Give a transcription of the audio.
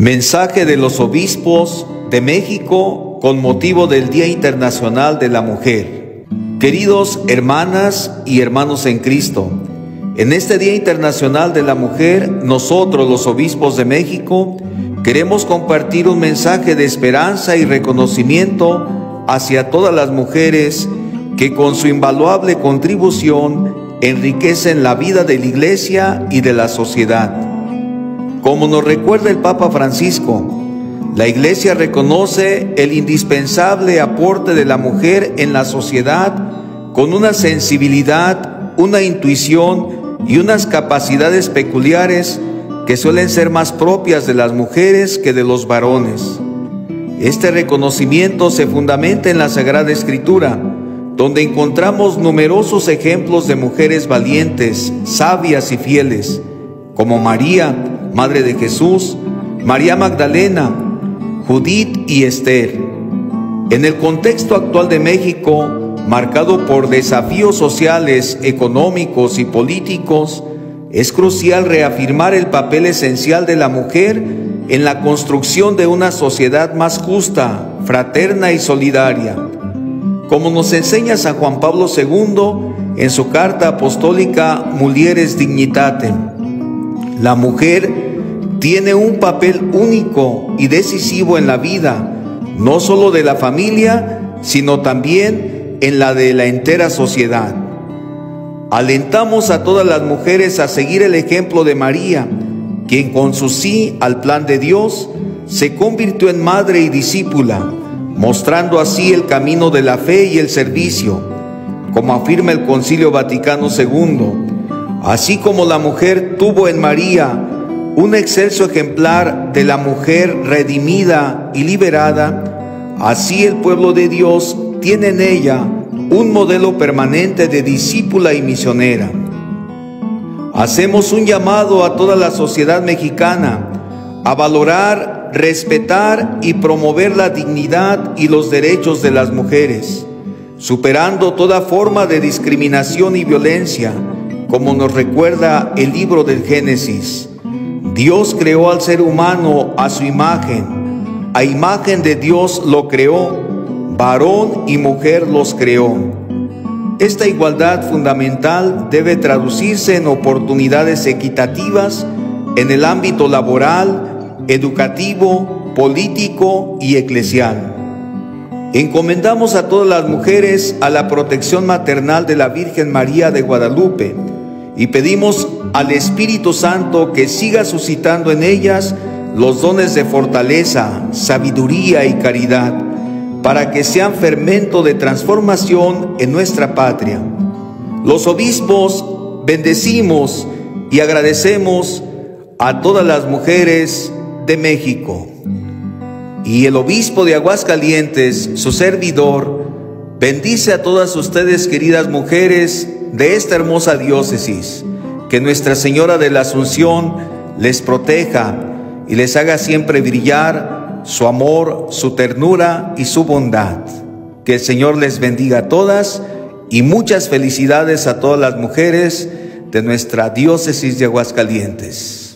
Mensaje de los obispos de México con motivo del Día Internacional de la Mujer. Queridos hermanas y hermanos en Cristo, en este Día Internacional de la Mujer, nosotros los obispos de México queremos compartir un mensaje de esperanza y reconocimiento hacia todas las mujeres que con su invaluable contribución enriquecen la vida de la Iglesia y de la sociedad. Como nos recuerda el Papa Francisco, la Iglesia reconoce el indispensable aporte de la mujer en la sociedad con una sensibilidad, una intuición y unas capacidades peculiares que suelen ser más propias de las mujeres que de los varones. Este reconocimiento se fundamenta en la Sagrada Escritura, donde encontramos numerosos ejemplos de mujeres valientes, sabias y fieles, como María, Madre de Jesús, María Magdalena, Judith y Esther. En el contexto actual de México, marcado por desafíos sociales, económicos y políticos, es crucial reafirmar el papel esencial de la mujer en la construcción de una sociedad más justa, fraterna y solidaria. Como nos enseña San Juan Pablo II en su carta apostólica Mulieres Dignitatem, la mujer tiene un papel único y decisivo en la vida, no solo de la familia, sino también en la de la entera sociedad. Alentamos a todas las mujeres a seguir el ejemplo de María, quien con su sí al plan de Dios se convirtió en madre y discípula, mostrando así el camino de la fe y el servicio, como afirma el Concilio Vaticano II Así como la mujer tuvo en María un excelso ejemplar de la mujer redimida y liberada, así el pueblo de Dios tiene en ella un modelo permanente de discípula y misionera. Hacemos un llamado a toda la sociedad mexicana a valorar, respetar y promover la dignidad y los derechos de las mujeres, superando toda forma de discriminación y violencia, como nos recuerda el libro del Génesis. Dios creó al ser humano a su imagen, a imagen de Dios lo creó, varón y mujer los creó. Esta igualdad fundamental debe traducirse en oportunidades equitativas en el ámbito laboral, educativo, político y eclesial. Encomendamos a todas las mujeres a la protección maternal de la Virgen María de Guadalupe, y pedimos al Espíritu Santo que siga suscitando en ellas los dones de fortaleza, sabiduría y caridad, para que sean fermento de transformación en nuestra patria. Los obispos bendecimos y agradecemos a todas las mujeres de México. Y el obispo de Aguascalientes, su servidor, bendice a todas ustedes, queridas mujeres, de esta hermosa diócesis, que Nuestra Señora de la Asunción les proteja y les haga siempre brillar su amor, su ternura y su bondad. Que el Señor les bendiga a todas y muchas felicidades a todas las mujeres de nuestra diócesis de Aguascalientes.